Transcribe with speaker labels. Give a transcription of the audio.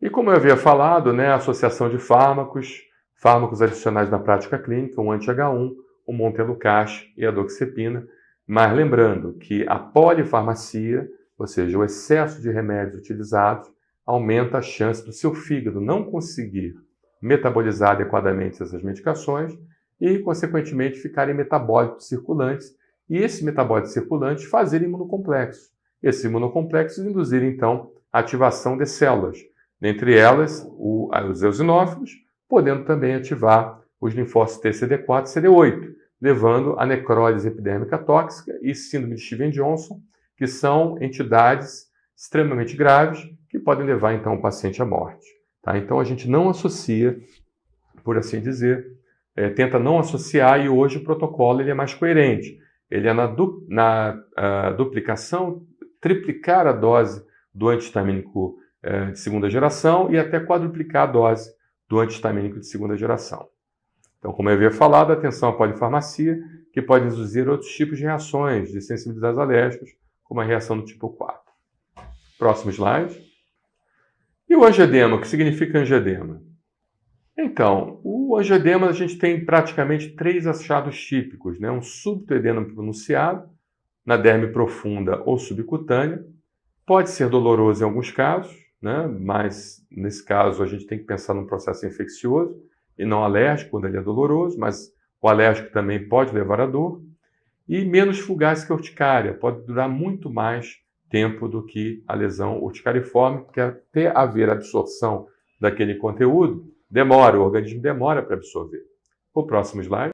Speaker 1: E como eu havia falado, né, a associação de fármacos, fármacos adicionais na prática clínica, o anti-H1, o montelukast e a doxepina, mas lembrando que a polifarmacia, ou seja, o excesso de remédios utilizados, aumenta a chance do seu fígado não conseguir metabolizar adequadamente essas medicações e, consequentemente, ficarem metabólicos circulantes e esse metabólito circulante fazer imunocomplexos. Esses imunocomplexos induzirem, então, a ativação de células, dentre elas o, os eosinófilos, podendo também ativar os linfócitos TCD4 e CD8, levando a necrólise epidérmica tóxica e síndrome de Steven-Johnson, que são entidades extremamente graves que podem levar então o paciente à morte. Tá? Então a gente não associa, por assim dizer, é, tenta não associar e hoje o protocolo ele é mais coerente. Ele é na, du na duplicação, triplicar a dose do antihistamínico é, de segunda geração e até quadruplicar a dose do antihistamínico de segunda geração. Então, como eu havia falado, atenção à polifarmacia, que pode induzir outros tipos de reações de sensibilidades alérgicas, como a reação do tipo 4. Próximo slide. E o angedema, o que significa angedema? Então, o angedema a gente tem praticamente três achados típicos, né? Um súbito edema pronunciado, na derme profunda ou subcutânea, pode ser doloroso em alguns casos, né? mas nesse caso a gente tem que pensar num processo infeccioso e não alérgico quando ele é doloroso, mas o alérgico também pode levar à dor, e menos fugaz que a urticária, pode durar muito mais tempo do que a lesão urticariforme, porque até haver absorção daquele conteúdo, demora, o organismo demora para absorver. O próximo slide.